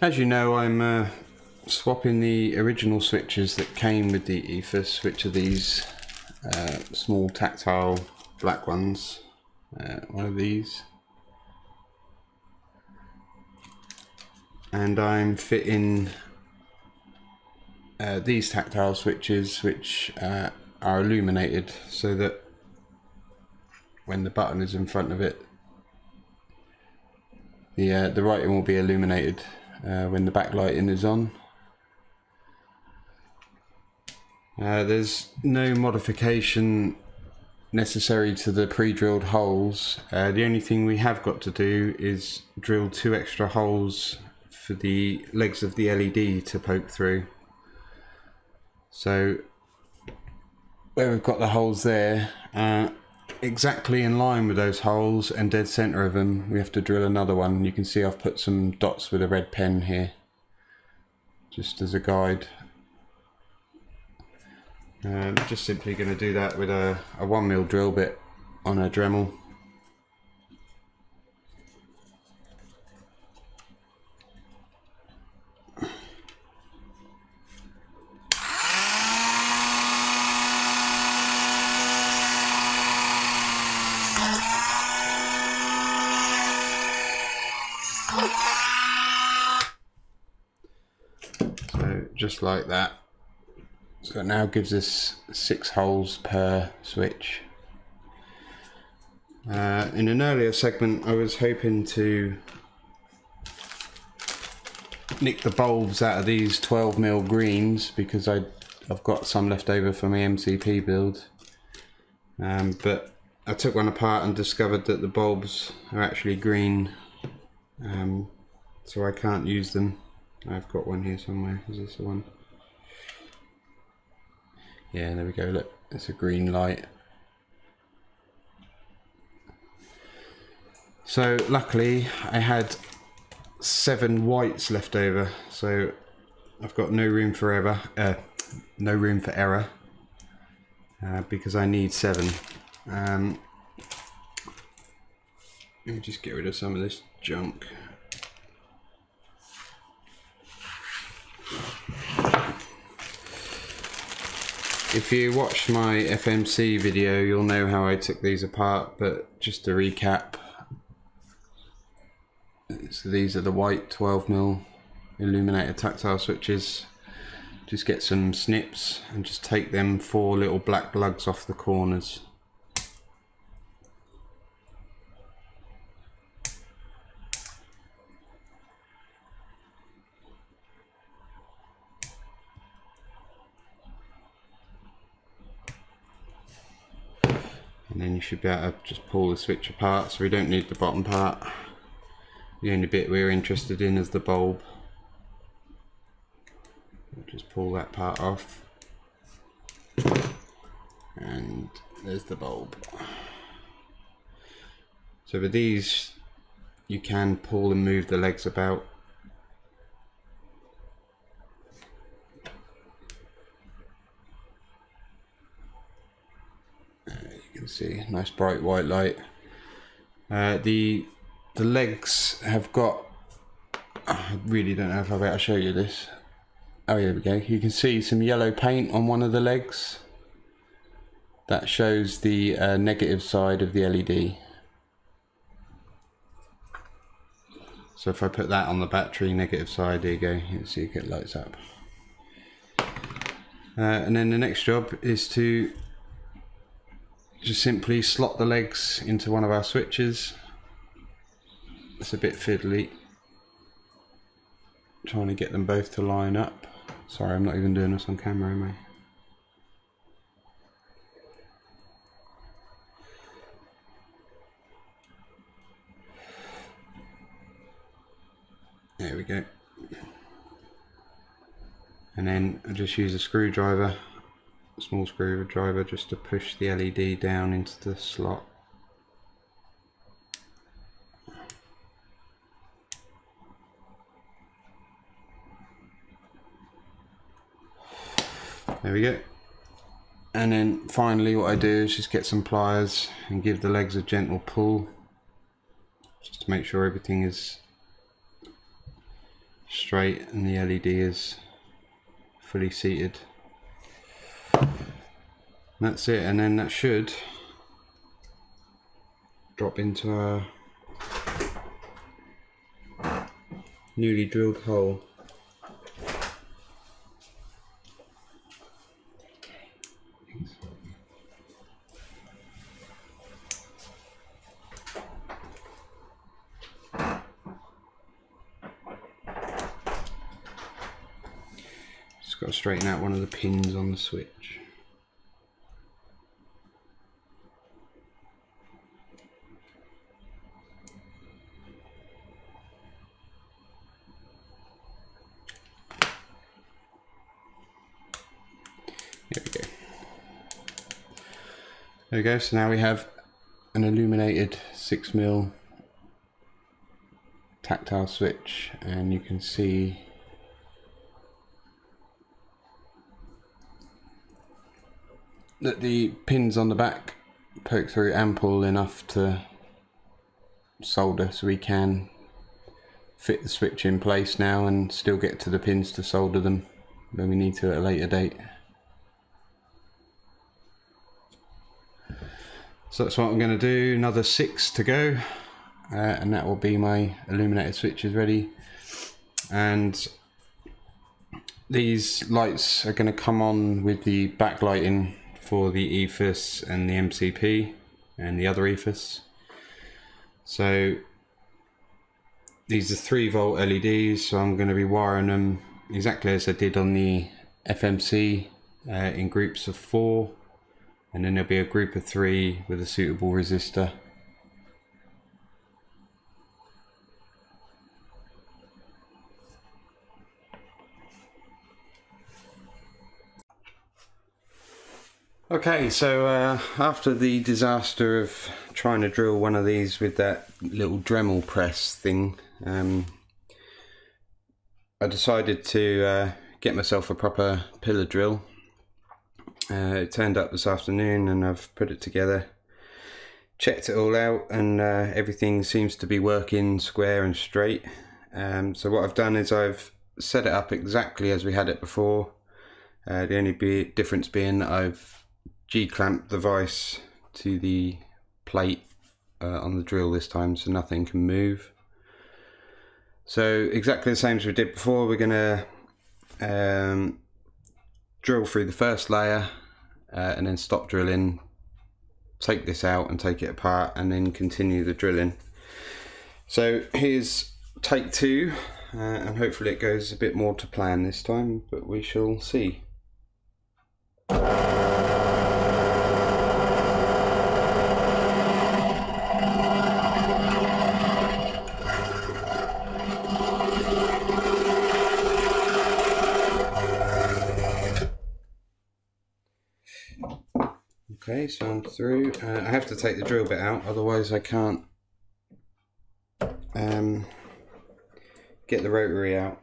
As you know, I'm uh, swapping the original switches that came with the EFIS, which are these uh, small tactile black ones. Uh, one of these. And I'm fitting uh, these tactile switches, which uh, are illuminated so that when the button is in front of it, the uh, the writing will be illuminated uh, when the backlighting is on. Uh, there's no modification necessary to the pre-drilled holes. Uh, the only thing we have got to do is drill two extra holes for the legs of the LED to poke through. So where we've got the holes there, uh, exactly in line with those holes and dead center of them, we have to drill another one. You can see I've put some dots with a red pen here, just as a guide. Um, just simply going to do that with a, a one mil drill bit on a Dremel. Just like that. So it now gives us six holes per switch. Uh, in an earlier segment I was hoping to nick the bulbs out of these 12 mil greens because I, I've got some left over for my MCP build. Um, but I took one apart and discovered that the bulbs are actually green um, so I can't use them. I've got one here somewhere. Is this the one? Yeah, there we go. Look, it's a green light. So luckily I had seven whites left over, so I've got no room for error. Uh, no room for error uh, because I need seven. Um, let me just get rid of some of this junk. If you watched my FMC video, you'll know how I took these apart, but just to recap, so these are the white 12mm illuminated tactile switches. Just get some snips and just take them four little black lugs off the corners. And then you should be able to just pull the switch apart so we don't need the bottom part. The only bit we're interested in is the bulb. We'll just pull that part off. And there's the bulb. So with these you can pull and move the legs about can see. Nice bright white light. Uh, the the legs have got I really don't know if I'll be able to show you this. Oh here we go. You can see some yellow paint on one of the legs. That shows the uh, negative side of the LED so if I put that on the battery negative side there you go. You can see it lights up. Uh, and then the next job is to just simply slot the legs into one of our switches. It's a bit fiddly. Trying to get them both to line up. Sorry, I'm not even doing this on camera, am I? There we go. And then I just use a screwdriver small screwdriver just to push the LED down into the slot. There we go. And then finally what I do is just get some pliers and give the legs a gentle pull just to make sure everything is straight and the LED is fully seated. That's it and then that should drop into our newly drilled hole. Just got to straighten out one of the pins on the switch. There we go. There we go. So now we have an illuminated 6mm tactile switch and you can see that the pins on the back poke through ample enough to solder so we can fit the switch in place now and still get to the pins to solder them when we need to at a later date. So that's what I'm going to do, another six to go uh, and that will be my illuminated switches ready. And these lights are going to come on with the backlighting for the EFIS and the MCP and the other EFIS. So these are 3 volt LEDs so I'm going to be wiring them exactly as I did on the FMC uh, in groups of 4 and then there'll be a group of 3 with a suitable resistor. Okay, so uh, after the disaster of trying to drill one of these with that little Dremel press thing, um, I decided to uh, get myself a proper pillar drill. Uh, it turned up this afternoon and I've put it together, checked it all out and uh, everything seems to be working square and straight. Um, so what I've done is I've set it up exactly as we had it before. Uh, the only be difference being that I've G-clamp the vise to the plate uh, on the drill this time so nothing can move. So exactly the same as we did before, we're going to um, drill through the first layer uh, and then stop drilling, take this out and take it apart and then continue the drilling. So here's take two uh, and hopefully it goes a bit more to plan this time, but we shall see. Okay, so I'm through. Uh, I have to take the drill bit out, otherwise I can't um, get the rotary out.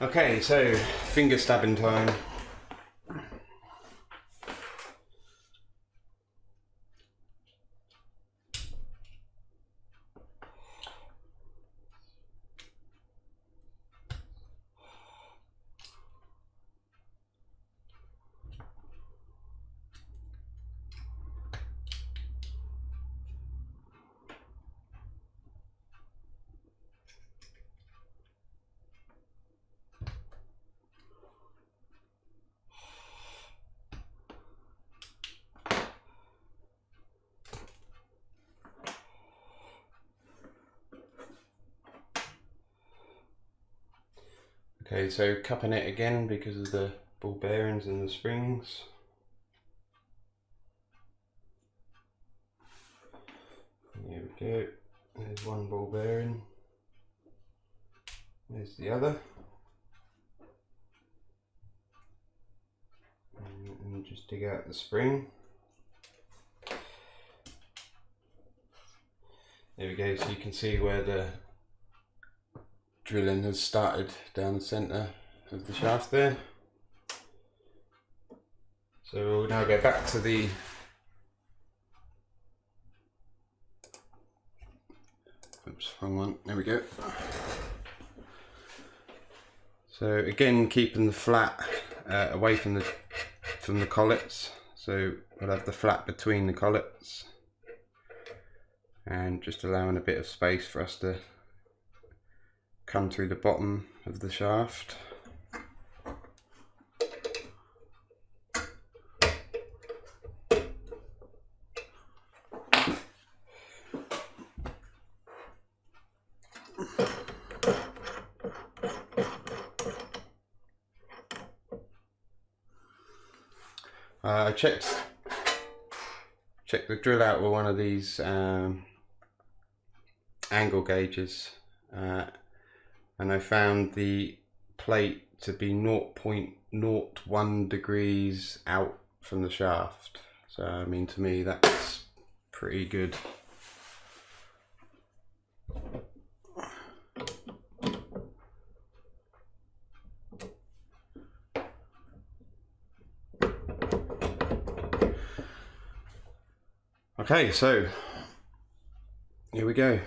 Okay, so finger stabbing time. Okay, so cupping it again because of the ball bearings and the springs. There we go. There's one ball bearing. There's the other. And just dig out the spring. There we go, so you can see where the drilling has started down the centre of the shaft there. So we'll now go back to the Oops, wrong one. There we go. So again, keeping the flat uh, away from the from the collets. So we'll have the flat between the collets and just allowing a bit of space for us to come through the bottom of the shaft. Uh, I checked checked the drill out with one of these um, angle gauges uh, and I found the plate to be 0.01 degrees out from the shaft so I mean to me that's pretty good Okay, so here we go.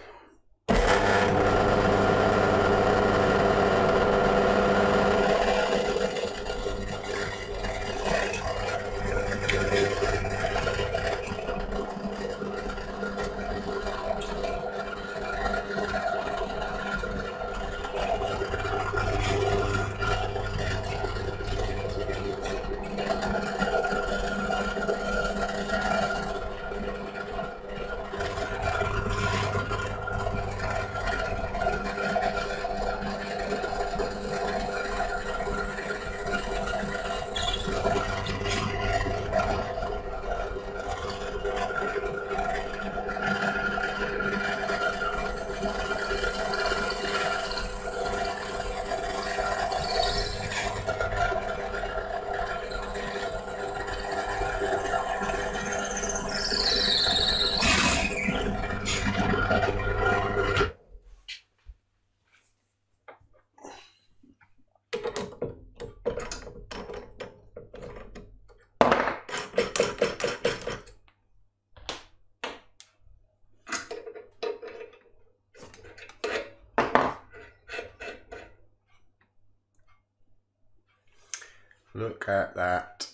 Look at that.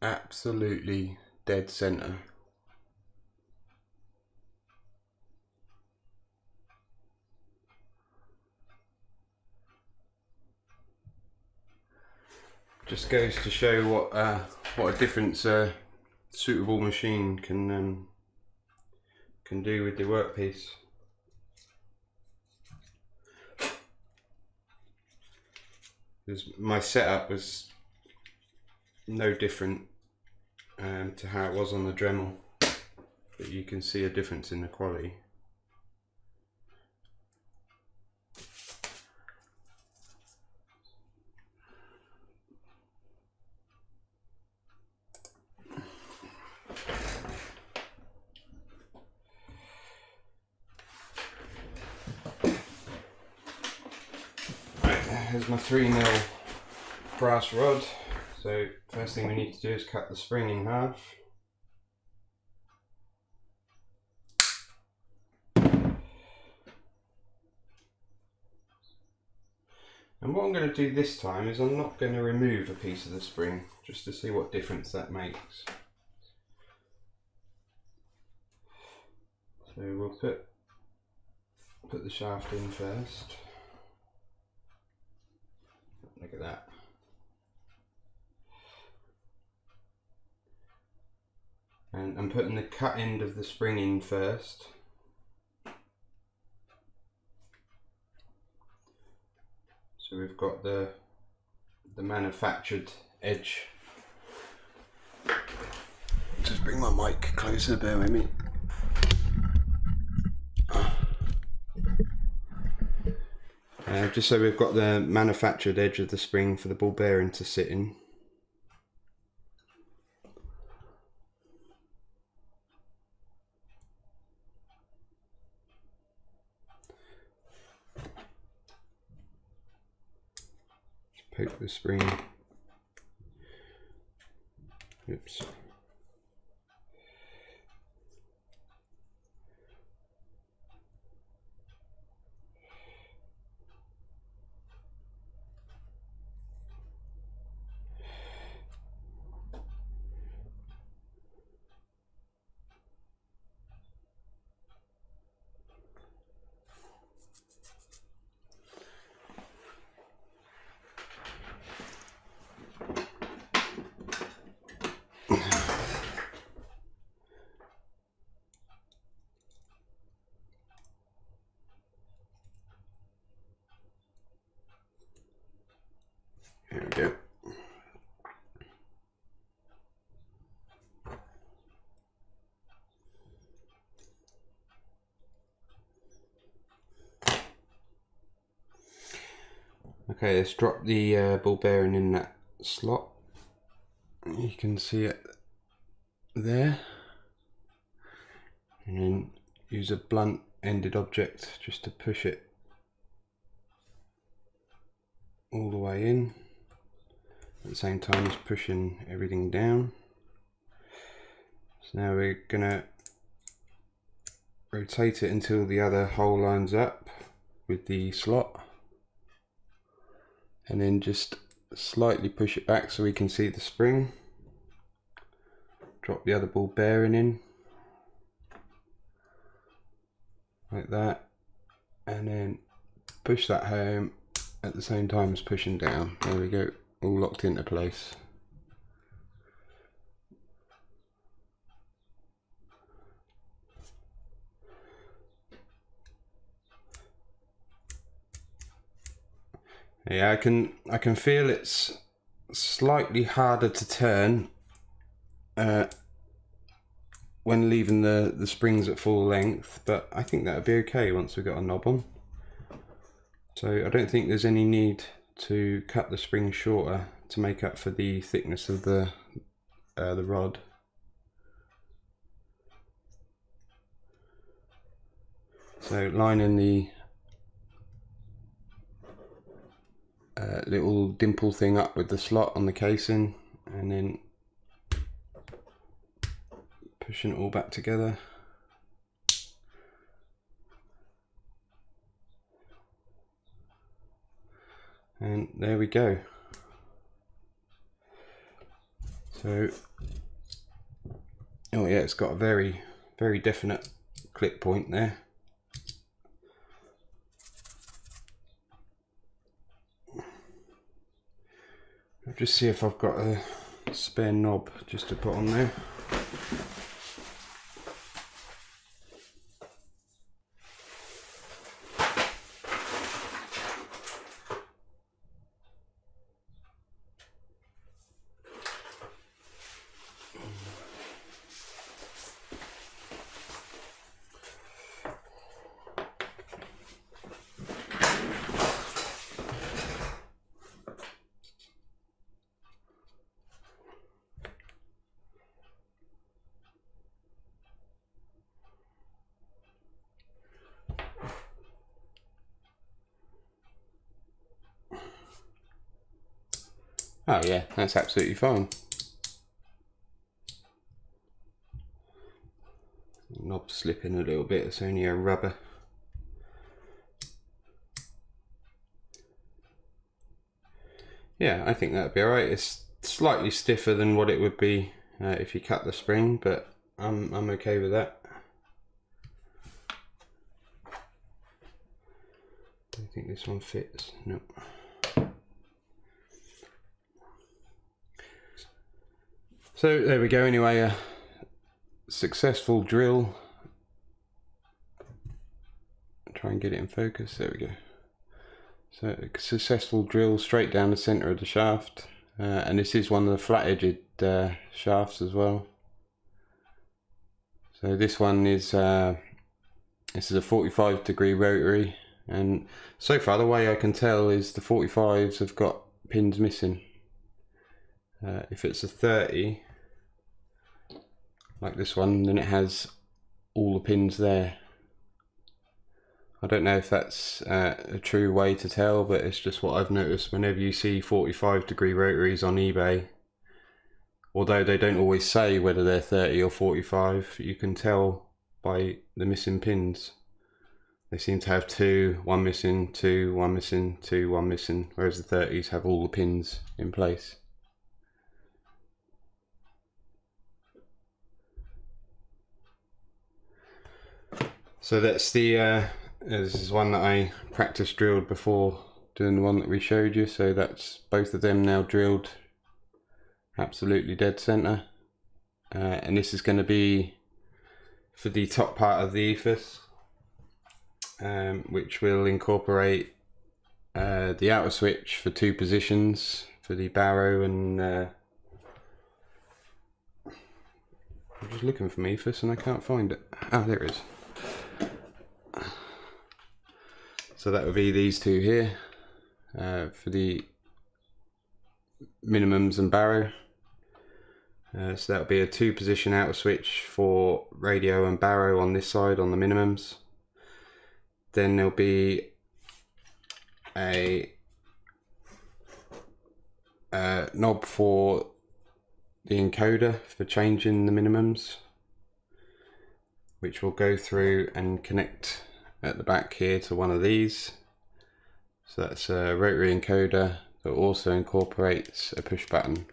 Absolutely dead center. Just goes to show what uh, what a difference a suitable machine can um, can do with the workpiece. because my setup was no different um, to how it was on the Dremel. But you can see a difference in the quality here's my 3 mil brass rod. So first thing we need to do is cut the spring in half. And what I'm going to do this time is I'm not going to remove a piece of the spring just to see what difference that makes. So we'll put put the shaft in first. Look at that. and I'm putting the cut end of the spring in first. So we've got the the manufactured edge. Just bring my mic closer bear with me. Uh, just so we've got the manufactured edge of the spring for the ball bearing to sit in. Poke the spring. Oops. There we go. Okay, let's drop the uh, ball bearing in that slot. You can see it there. And then use a blunt ended object just to push it all the way in at the same time as pushing everything down. So now we're gonna rotate it until the other hole lines up with the slot and then just slightly push it back so we can see the spring. Drop the other ball bearing in like that and then push that home at the same time as pushing down. There we go, all locked into place. Yeah, I can I can feel it's slightly harder to turn uh, when leaving the, the springs at full length, but I think that would be okay once we've got a knob on. So I don't think there's any need to cut the spring shorter to make up for the thickness of the uh, the rod. So lining the uh, little dimple thing up with the slot on the casing and then pushing it all back together. And there we go. So, oh yeah, it's got a very, very definite clip point there. Just see if I've got a spare knob just to put on there. Oh yeah, that's absolutely fine. Knob slipping a little bit, it's only a rubber. Yeah, I think that'd be alright. It's slightly stiffer than what it would be uh, if you cut the spring, but I'm, I'm okay with that. I think this one fits. No. So there we go anyway, a successful drill. Try and get it in focus, there we go. So a successful drill straight down the centre of the shaft. Uh, and this is one of the flat-edged uh, shafts as well. So this one is, uh, this is a 45 degree rotary. And so far, the way I can tell is the 45s have got pins missing. Uh, if it's a 30, like this one, then it has all the pins there. I don't know if that's uh, a true way to tell, but it's just what I've noticed whenever you see 45 degree rotaries on eBay. Although they don't always say whether they're 30 or 45, you can tell by the missing pins. They seem to have two, one missing, two, one missing, two, one missing, whereas the 30s have all the pins in place. So that's the, uh, this is one that I practice drilled before doing the one that we showed you. So that's both of them now drilled absolutely dead center. Uh, and this is going to be for the top part of the EFIS, um, which will incorporate uh, the outer switch for two positions for the baro and uh, I'm just looking for EFIS and I can't find it. Ah, there it is. So that would be these two here uh, for the minimums and baro. Uh, so that would be a two position outer switch for radio and baro on this side on the minimums. Then there'll be a, a knob for the encoder for changing the minimums which will go through and connect at the back here to one of these. So that's a rotary encoder that also incorporates a push button.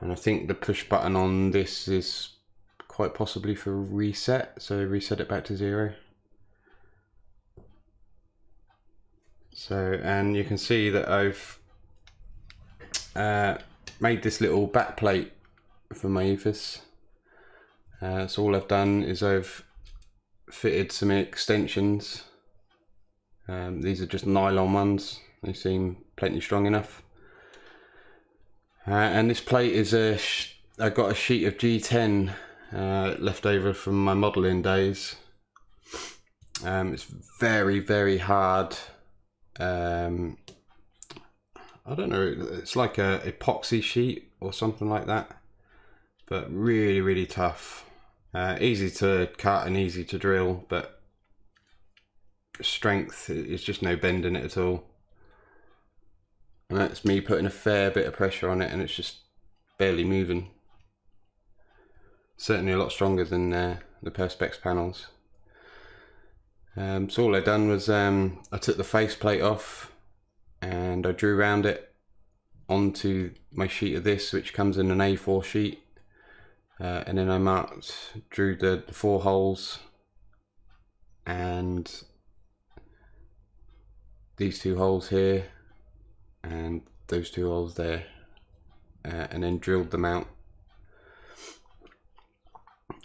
And I think the push button on this is quite possibly for reset, so reset it back to zero. So, and you can see that I've uh, made this little back plate for my EFIS. Uh, so all I've done is I've fitted some extensions. Um, these are just nylon ones. They seem plenty strong enough. Uh, and this plate is a. I got a sheet of G10 uh, left over from my modelling days. Um, it's very very hard. Um, I don't know. It's like a epoxy sheet or something like that, but really really tough. Uh, easy to cut and easy to drill, but strength is just no bend in it at all. And that's me putting a fair bit of pressure on it and it's just barely moving. Certainly a lot stronger than uh, the Perspex panels. Um, so all I done was um, I took the faceplate off and I drew around it onto my sheet of this which comes in an A4 sheet uh, and then I marked, drew the, the four holes and these two holes here and those two holes there uh, and then drilled them out.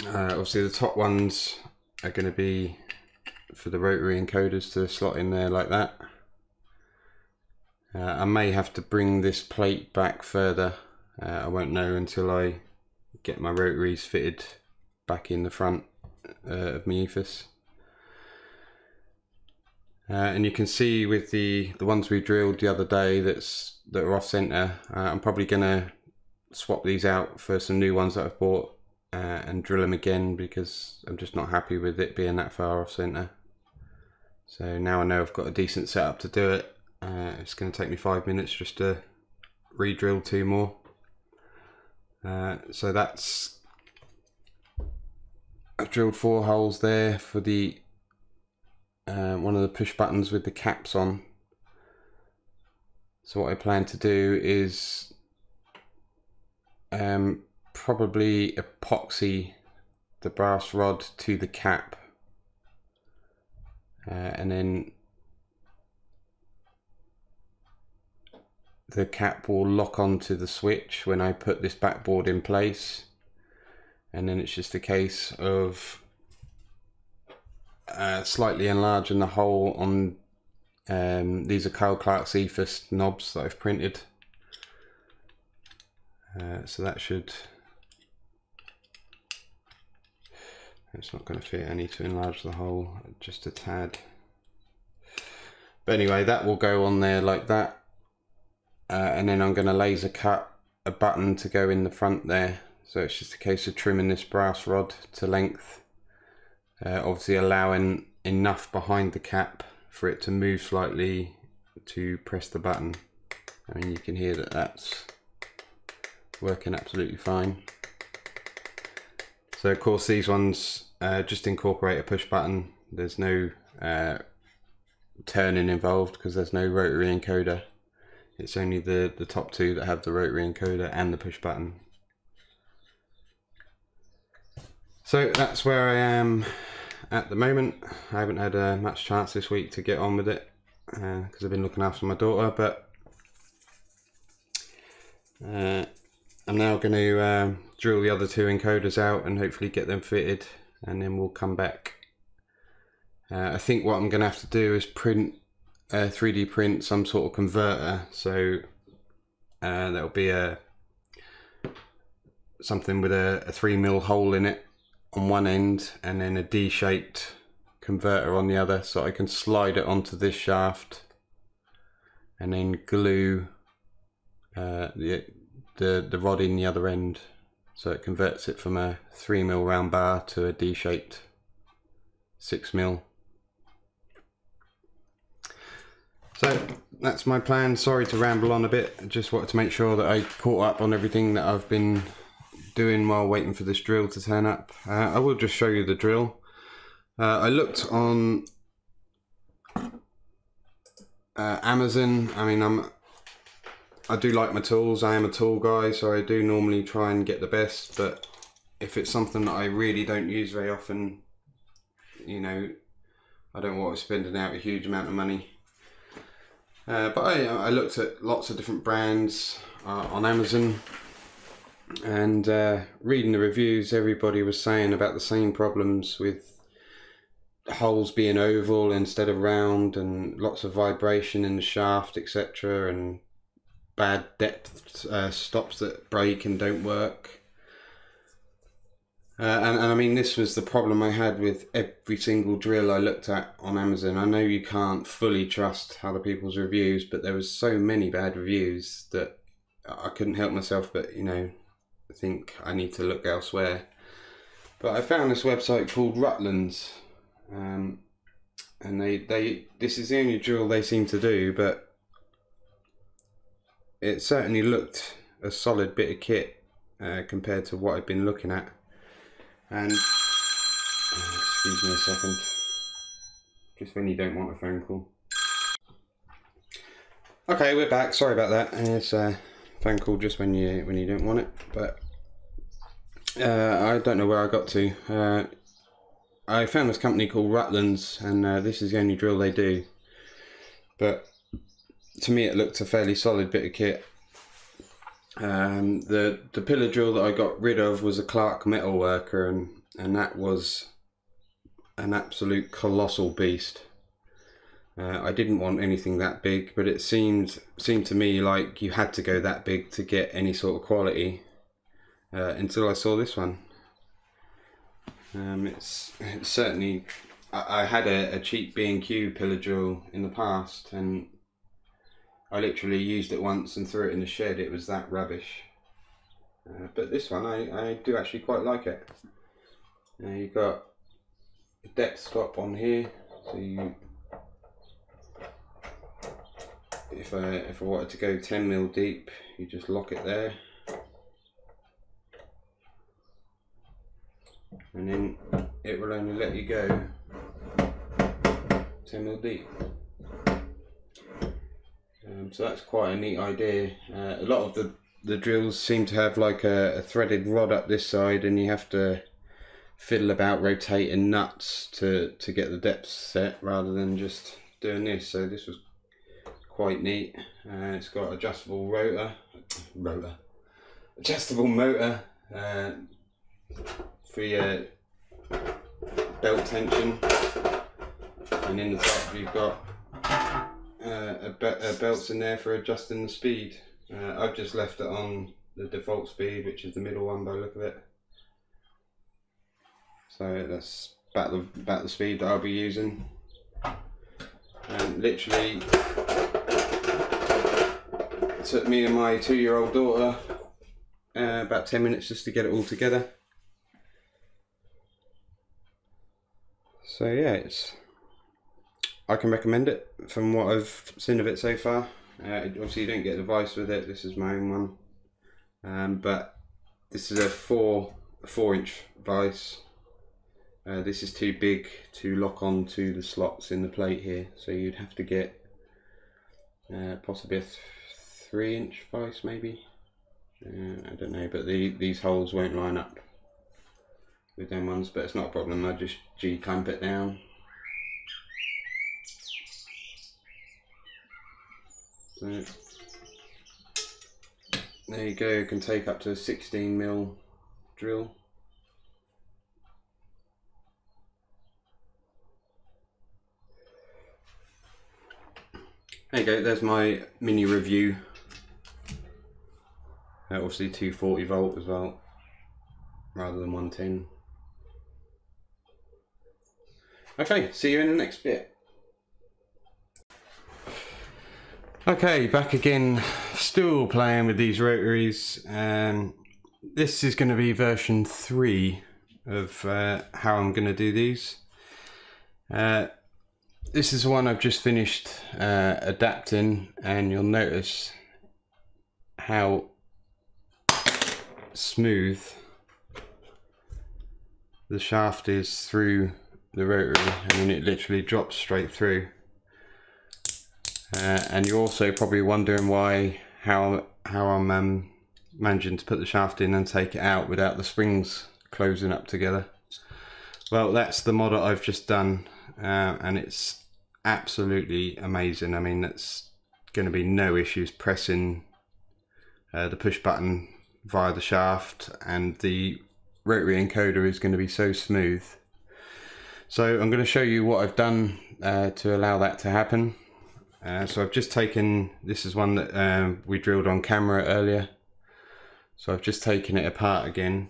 Uh, obviously the top ones are going to be for the rotary encoders to slot in there like that. Uh, I may have to bring this plate back further. Uh, I won't know until I get my rotaries fitted back in the front uh, of my EFIS. Uh, and you can see with the the ones we drilled the other day that's that are off center uh, I'm probably gonna swap these out for some new ones that I've bought uh, and drill them again because I'm just not happy with it being that far off center so now I know I've got a decent setup to do it. Uh, it's gonna take me five minutes just to re-drill two more uh, so that's I've drilled four holes there for the uh, one of the push buttons with the caps on. So what I plan to do is um, probably epoxy the brass rod to the cap uh, and then the cap will lock onto the switch when I put this backboard in place and then it's just a case of uh, slightly enlarging the hole on um, these are Kyle Clark's EFIS knobs that I've printed uh, so that should It's not going to fit. I need to enlarge the hole just a tad. But anyway, that will go on there like that. Uh, and then I'm going to laser cut a button to go in the front there. So it's just a case of trimming this brass rod to length. Uh, obviously allowing enough behind the cap for it to move slightly to press the button. I mean, you can hear that that's working absolutely fine. So of course these ones uh, just incorporate a push button. There's no uh, turning involved because there's no rotary encoder. It's only the, the top two that have the rotary encoder and the push button. So that's where I am at the moment. I haven't had uh, much chance this week to get on with it because uh, I've been looking after my daughter, but uh, I'm now going to um, drill the other two encoders out and hopefully get them fitted and then we'll come back. Uh, I think what I'm going to have to do is print, uh, 3D print some sort of converter. So uh, there'll be a something with a, a 3 mil hole in it on one end and then a D-shaped converter on the other so I can slide it onto this shaft and then glue uh, the, the, the rod in the other end so it converts it from a 3 mil round bar to a D-shaped 6 mil. So that's my plan. Sorry to ramble on a bit. I just wanted to make sure that I caught up on everything that I've been doing while waiting for this drill to turn up. Uh, I will just show you the drill. Uh, I looked on uh, Amazon. I mean, I'm I do like my tools. I am a tool guy, so I do normally try and get the best. But if it's something that I really don't use very often, you know, I don't want to spending out a huge amount of money. Uh, but I, I looked at lots of different brands uh, on Amazon and uh, reading the reviews, everybody was saying about the same problems with holes being oval instead of round and lots of vibration in the shaft, etc. and bad depth uh, stops that break and don't work. Uh, and, and I mean, this was the problem I had with every single drill I looked at on Amazon. I know you can't fully trust other people's reviews, but there was so many bad reviews that I couldn't help myself but, you know, I think I need to look elsewhere. But I found this website called Rutlands. Um, and they, they this is the only drill they seem to do, but it certainly looked a solid bit of kit uh, compared to what I've been looking at. And excuse me a second, just when you don't want a phone call. Okay, we're back. Sorry about that. It's a phone call just when you when you don't want it, but uh, I don't know where I got to. Uh, I found this company called Rutlands, and uh, this is the only drill they do. But to me it looked a fairly solid bit of kit. Um, the the pillar drill that I got rid of was a Clarke Metalworker, and and that was an absolute colossal beast. Uh, I didn't want anything that big, but it seemed seemed to me like you had to go that big to get any sort of quality. Uh, until I saw this one. Um, it's, it's certainly I, I had a, a cheap B and Q pillar drill in the past, and I literally used it once and threw it in the shed. It was that rubbish. Uh, but this one, I, I do actually quite like it. Now you've got a depth stop on here, so you, if I if I wanted to go 10 mil deep, you just lock it there. And then it will only let you go 10 mil deep. Um, so that's quite a neat idea. Uh, a lot of the, the drills seem to have like a, a, threaded rod up this side and you have to fiddle about rotating nuts to, to get the depth set rather than just doing this. So this was quite neat. Uh, it's got adjustable rotor, rotor, adjustable motor uh, for your belt tension and in the top you've got a, be a belts in there for adjusting the speed. Uh, I've just left it on the default speed, which is the middle one by look of it. So that's about the, about the speed that I'll be using. And literally took me and my two year old daughter uh, about 10 minutes just to get it all together. So yeah, it's I can recommend it from what I've seen of it so far. Uh, obviously, you don't get the vice with it. This is my own one, um, but this is a four four inch vice. Uh, this is too big to lock on to the slots in the plate here, so you'd have to get uh, possibly a th three inch vice maybe. Uh, I don't know, but the, these holes won't line up with them ones, but it's not a problem. I just G clamp it down. So, there you go, you can take up to a 16 mil drill. There you go, there's my mini review. Uh, obviously 240 volt as well, rather than 110. Okay, see you in the next bit. Okay, back again, still playing with these rotaries. Um, this is going to be version 3 of uh, how I'm going to do these. Uh, this is the one I've just finished uh, adapting and you'll notice how smooth the shaft is through the rotary. I mean, it literally drops straight through. Uh, and you're also probably wondering why, how, how I'm um, managing to put the shaft in and take it out without the springs closing up together. Well, that's the model I've just done, uh, and it's absolutely amazing. I mean, it's going to be no issues pressing uh, the push button via the shaft, and the rotary encoder is going to be so smooth so I'm going to show you what I've done uh, to allow that to happen. Uh, so I've just taken, this is one that um, we drilled on camera earlier. So I've just taken it apart again.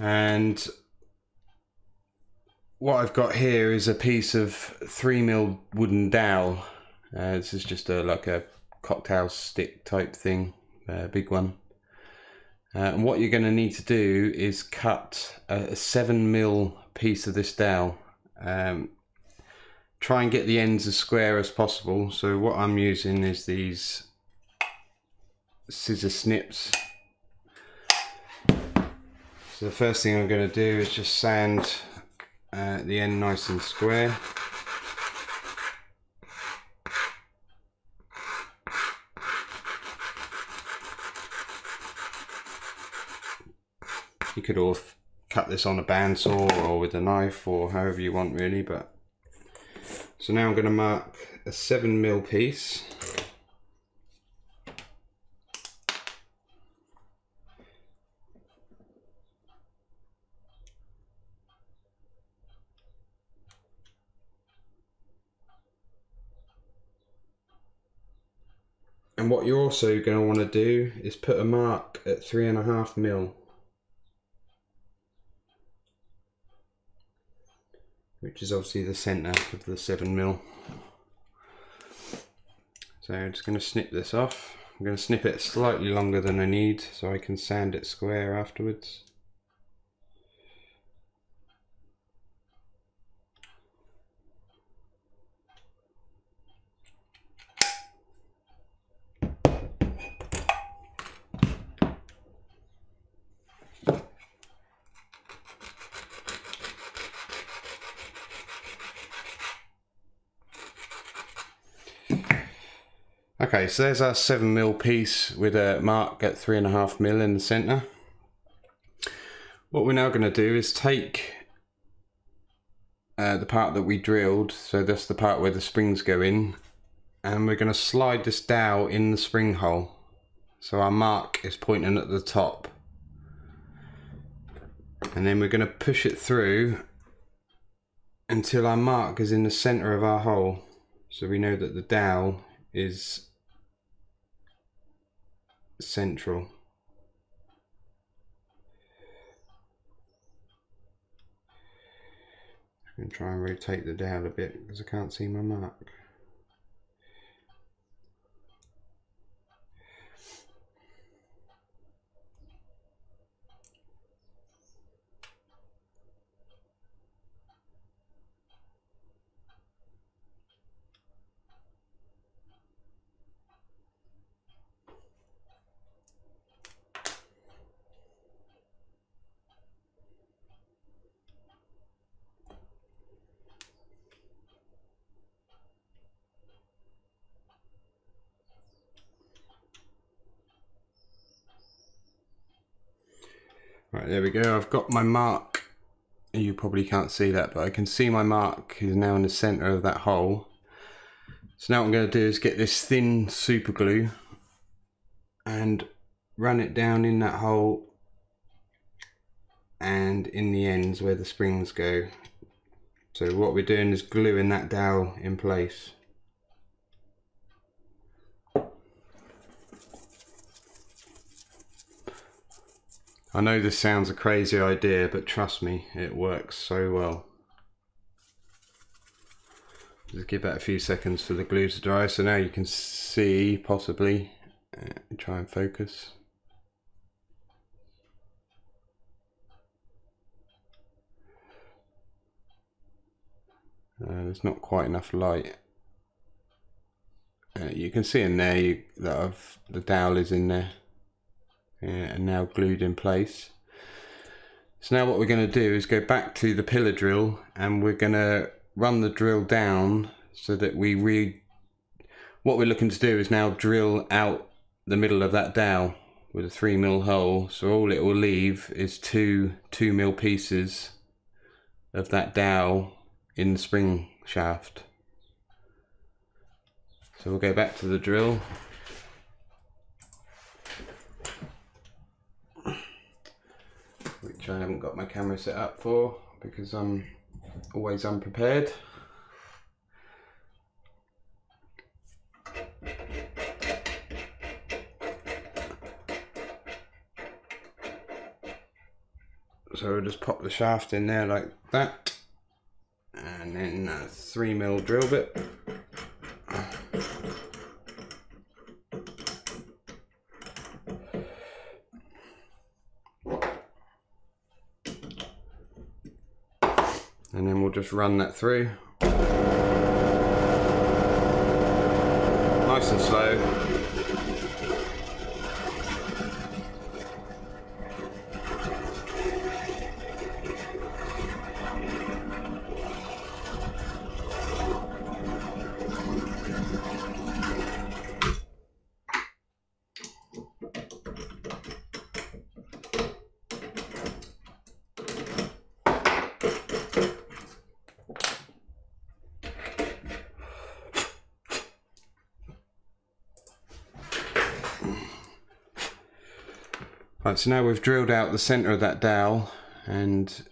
And what I've got here is a piece of 3 mil wooden dowel. Uh, this is just a like a cocktail stick type thing, a big one. Uh, and what you're going to need to do is cut a, a 7 mil piece of this dowel. Um, try and get the ends as square as possible. So what I'm using is these scissor snips. So the first thing I'm going to do is just sand uh, the end nice and square. You could all cut this on a bandsaw or with a knife or however you want really but so now I'm going to mark a 7 mil piece. And what you're also going to want to do is put a mark at three and a half mil which is obviously the center of the 7 mil. So I'm just going to snip this off. I'm going to snip it slightly longer than I need so I can sand it square afterwards. Okay, so there's our 7 mil piece with a mark at 3.5 mil in the centre. What we're now going to do is take uh, the part that we drilled, so that's the part where the springs go in, and we're going to slide this dowel in the spring hole. So our mark is pointing at the top. And then we're going to push it through until our mark is in the centre of our hole. So we know that the dowel is central. I'm going to try and rotate the down a bit because I can't see my mark. Go. I've got my mark. You probably can't see that, but I can see my mark is now in the center of that hole. So now what I'm going to do is get this thin super glue and run it down in that hole and in the ends where the springs go. So what we're doing is gluing that dowel in place. I know this sounds a crazy idea, but trust me, it works so well. Just give that a few seconds for the glue to dry. So now you can see, possibly, uh, try and focus. Uh, there's not quite enough light. Uh, you can see in there you, that I've, the dowel is in there and now glued in place. So now what we're going to do is go back to the pillar drill and we're going to run the drill down so that we read what we're looking to do is now drill out the middle of that dowel with a 3 mil hole. So all it will leave is two 2 mil pieces of that dowel in the spring shaft. So we'll go back to the drill which I haven't got my camera set up for because I'm always unprepared. So we'll just pop the shaft in there like that and then a 3 mil drill bit just run that through. Nice and slow. Right, so now we've drilled out the centre of that dowel and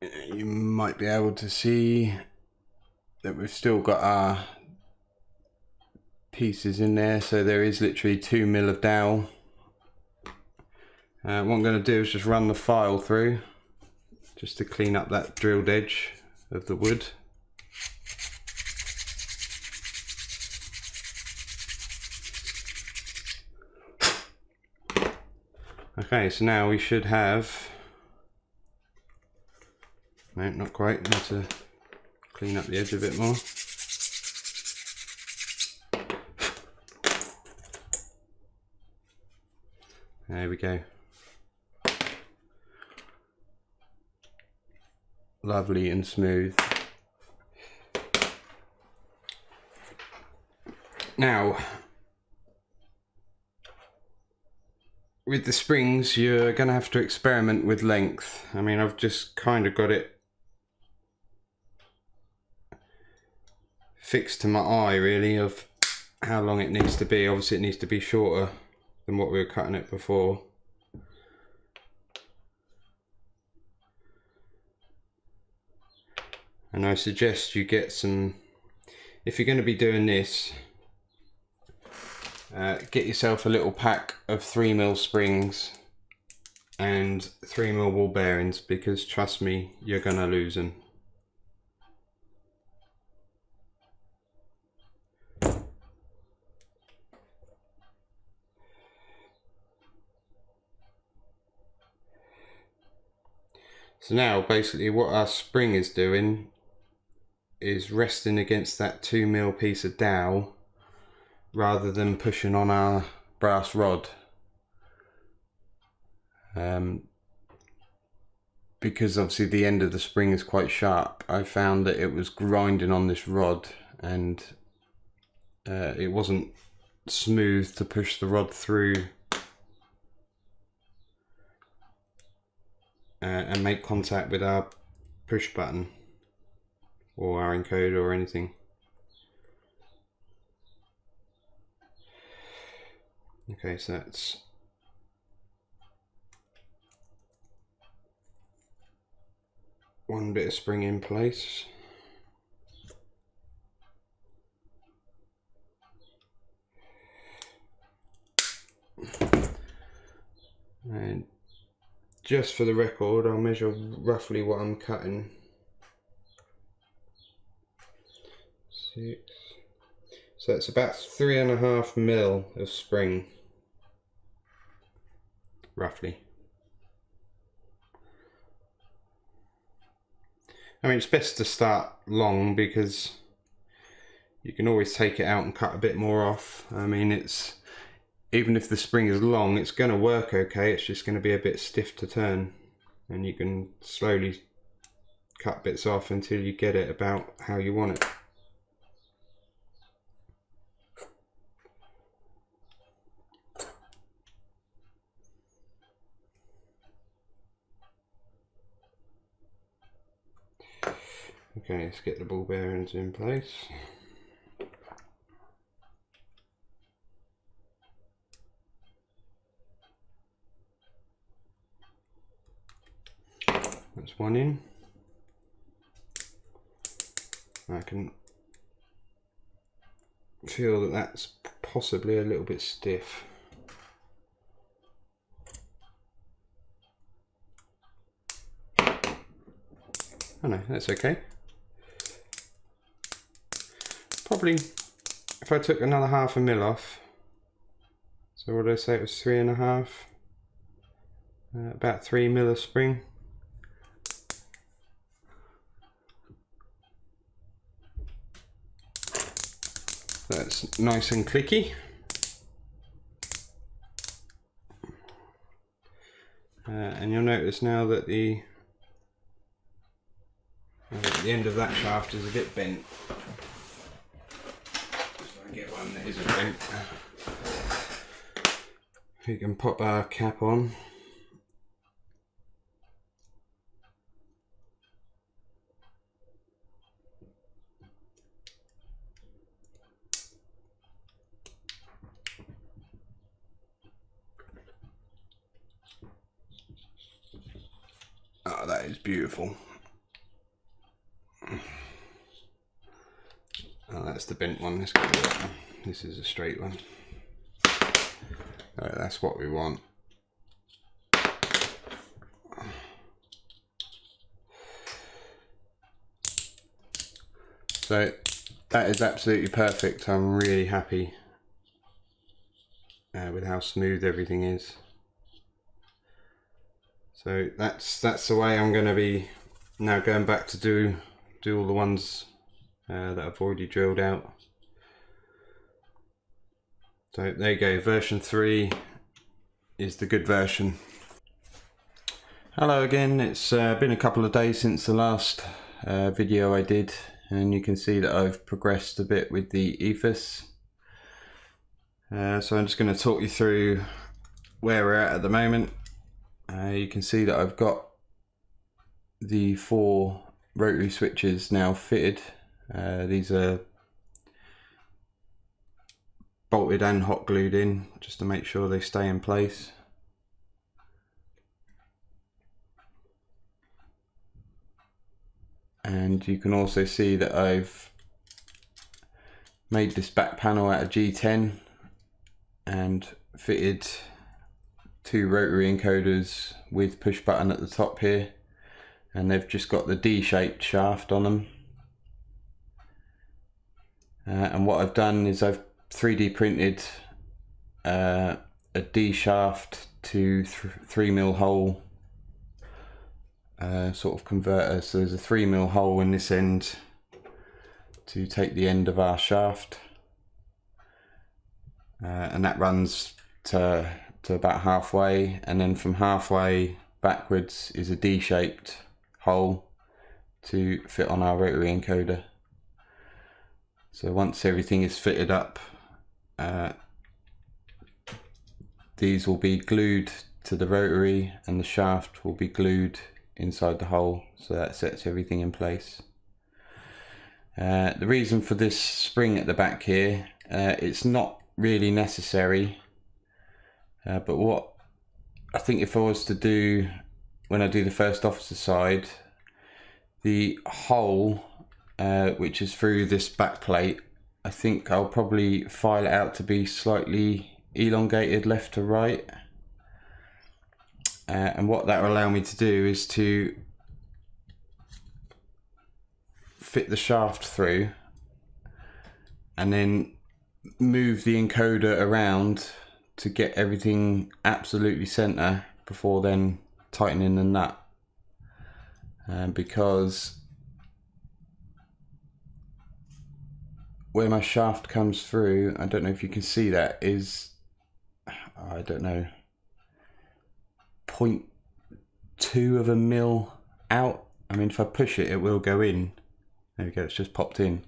you might be able to see that we've still got our pieces in there. So there is literally two mil of dowel. Uh, what I'm going to do is just run the file through just to clean up that drilled edge of the wood Okay, so now we should have, no, not quite, need to clean up the edge a bit more. There we go. Lovely and smooth. Now, with the springs, you're going to have to experiment with length. I mean, I've just kind of got it fixed to my eye, really, of how long it needs to be. Obviously, it needs to be shorter than what we were cutting it before. And I suggest you get some, if you're going to be doing this, uh, get yourself a little pack of 3 mil springs and 3 mil ball bearings because trust me you're gonna lose them So now basically what our spring is doing is resting against that 2 mil piece of dowel rather than pushing on our brass rod. Um, because obviously the end of the spring is quite sharp, I found that it was grinding on this rod and uh, it wasn't smooth to push the rod through uh, and make contact with our push button or our encoder or anything. Okay, so that's one bit of spring in place. And just for the record, I'll measure roughly what I'm cutting. Six. So it's about three and a half mil of spring, roughly. I mean, it's best to start long because you can always take it out and cut a bit more off. I mean, it's even if the spring is long, it's going to work okay. It's just going to be a bit stiff to turn. And you can slowly cut bits off until you get it about how you want it. Okay, let's get the ball bearings in place. That's one in. I can feel that that's possibly a little bit stiff. Oh no, that's okay. Probably, if I took another half a mil off, so what did I say, it was three and a half, uh, about three mil of spring. That's nice and clicky. Uh, and you'll notice now that the uh, the end of that shaft is a bit bent. One that isn't bent. We can pop our cap on. Oh, that is beautiful. Oh, that's the bent one. Let's get that one. This is a straight one. Right, that's what we want. So that is absolutely perfect. I'm really happy uh, with how smooth everything is. So that's that's the way I'm going to be now going back to do do all the ones uh, that I've already drilled out. So there you go, version 3 is the good version. Hello again, It's uh, been a couple of days since the last uh, video I did and you can see that I've progressed a bit with the EFIS. Uh, so I'm just going to talk you through where we're at at the moment uh, you can see that I've got the four rotary switches now fitted. Uh, these are bolted and hot glued in just to make sure they stay in place. And you can also see that I've made this back panel out of G10 and fitted two rotary encoders with push button at the top here and they've just got the D-shaped shaft on them uh, and what I've done is I've 3D printed uh, a D shaft to th 3 mil hole uh, sort of converter. So there's a 3 mil hole in this end to take the end of our shaft. Uh, and that runs to, to about halfway. And then from halfway backwards is a D-shaped hole to fit on our rotary encoder. So once everything is fitted up, uh, these will be glued to the rotary and the shaft will be glued inside the hole so that sets everything in place. Uh, the reason for this spring at the back here, uh, it's not really necessary. Uh, but what I think if I was to do, when I do the first officer side, the hole, uh, which is through this back plate, I think I'll probably file it out to be slightly elongated left to right. Uh, and what that will allow me to do is to fit the shaft through and then move the encoder around to get everything absolutely center before then tightening the nut um, because where my shaft comes through I don't know if you can see that is I don't know point two of a mil out. I mean if I push it it will go in. There we go it's just popped in.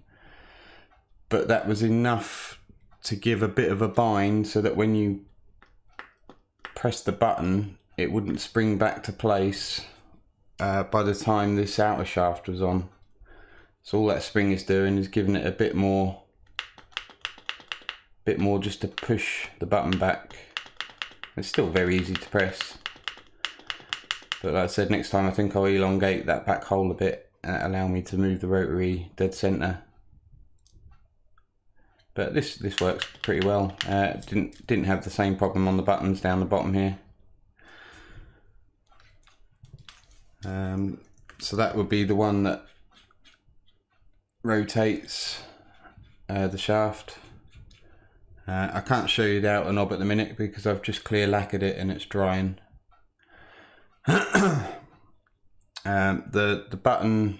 But that was enough to give a bit of a bind so that when you press the button it wouldn't spring back to place uh, by the time this outer shaft was on so all that spring is doing is giving it a bit more bit more just to push the button back it's still very easy to press but like I said next time I think I'll elongate that back hole a bit and allow me to move the rotary dead center but this this works pretty well. Uh, didn't didn't have the same problem on the buttons down the bottom here. Um, so that would be the one that rotates uh, the shaft. Uh, I can't show you the outer knob at the minute because I've just clear lacquered it and it's drying. um, the the button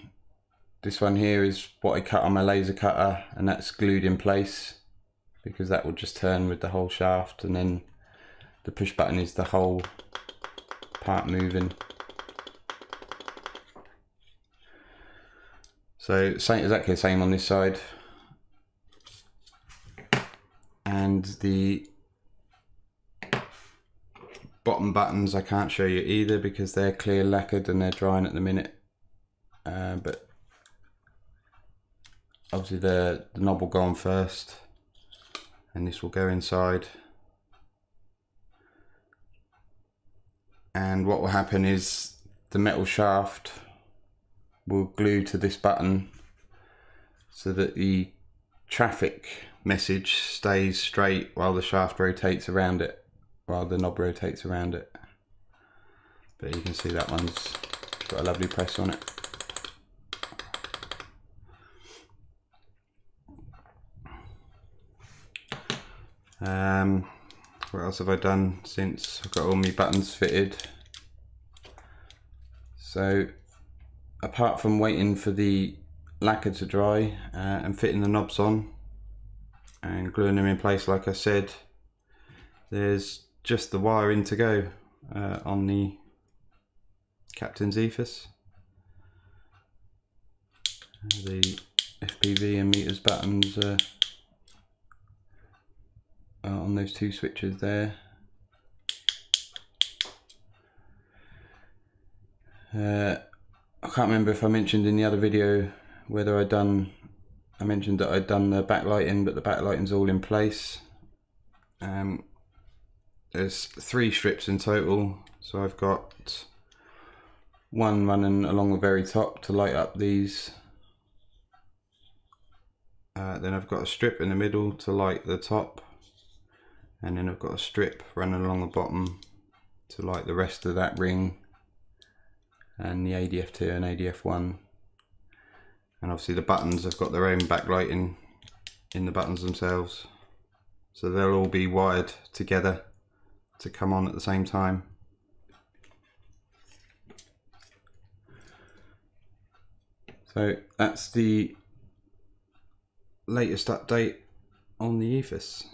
this one here is what I cut on my laser cutter and that's glued in place because that will just turn with the whole shaft and then the push button is the whole part moving. So same, exactly the same on this side. And the bottom buttons I can't show you either because they're clear lacquered and they're drying at the minute. Uh, but obviously the, the knob will go on first and this will go inside and what will happen is the metal shaft will glue to this button so that the traffic message stays straight while the shaft rotates around it while the knob rotates around it but you can see that one's got a lovely press on it Um, what else have I done since I've got all my buttons fitted? So apart from waiting for the lacquer to dry uh, and fitting the knobs on and gluing them in place like I said, there's just the wiring to go uh, on the Captain's EFIS. The FPV and meters buttons uh, on those two switches there. Uh, I can't remember if I mentioned in the other video whether I'd done, I mentioned that I'd done the backlighting, but the backlighting's all in place. Um, there's three strips in total, so I've got one running along the very top to light up these. Uh, then I've got a strip in the middle to light the top and then I've got a strip running along the bottom to light the rest of that ring and the ADF2 and ADF1 and obviously the buttons have got their own backlighting in the buttons themselves. So they'll all be wired together to come on at the same time. So that's the latest update on the EFIS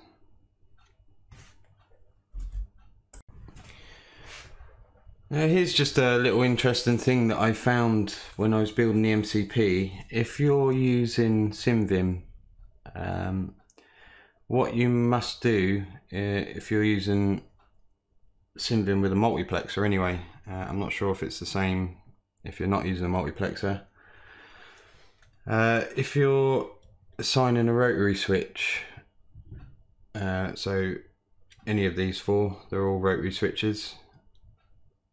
Now here's just a little interesting thing that I found when I was building the MCP. If you're using SimVim, um, what you must do uh, if you're using SimVim with a multiplexer anyway, uh, I'm not sure if it's the same if you're not using a multiplexer. Uh, if you're assigning a rotary switch, uh, so any of these four, they're all rotary switches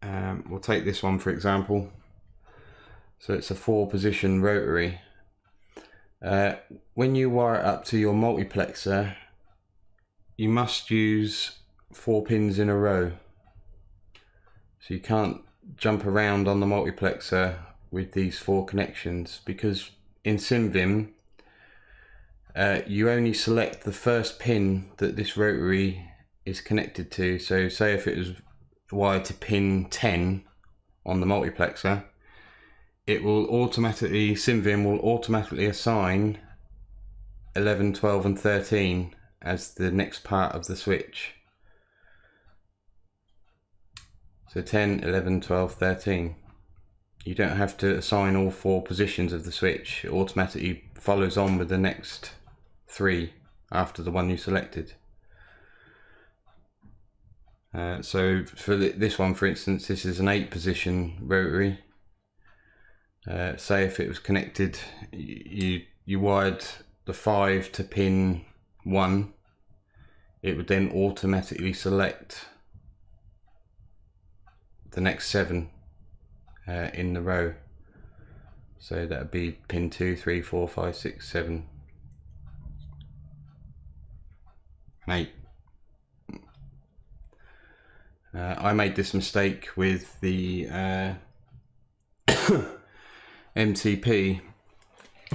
um, we'll take this one for example. So it's a four position rotary. Uh, when you wire it up to your multiplexer, you must use four pins in a row. So you can't jump around on the multiplexer with these four connections because in SimVim uh, you only select the first pin that this rotary is connected to. So say if it was wired to pin 10 on the multiplexer, it will automatically, SimVim will automatically assign 11, 12 and 13 as the next part of the switch. So 10, 11, 12, 13. You don't have to assign all four positions of the switch. It automatically follows on with the next three after the one you selected. Uh, so for this one, for instance, this is an eight position rotary. Uh, say if it was connected, you you wired the five to pin one, it would then automatically select the next seven uh, in the row. So that would be pin two, three, four, five, six, seven, and eight. Uh, I made this mistake with the uh, MCP.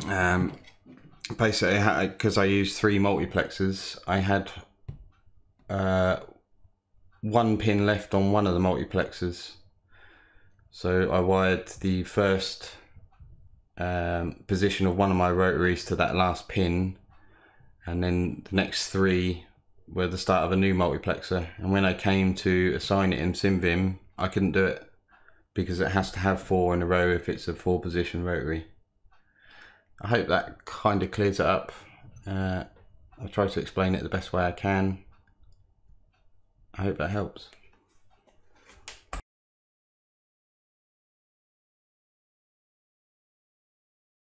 Um, basically, because I, I used three multiplexers, I had uh, one pin left on one of the multiplexers. So I wired the first um, position of one of my rotaries to that last pin, and then the next three were the start of a new multiplexer and when I came to assign it in SimVim I couldn't do it because it has to have four in a row if it's a four position rotary. I hope that kind of clears it up. Uh, I'll try to explain it the best way I can. I hope that helps.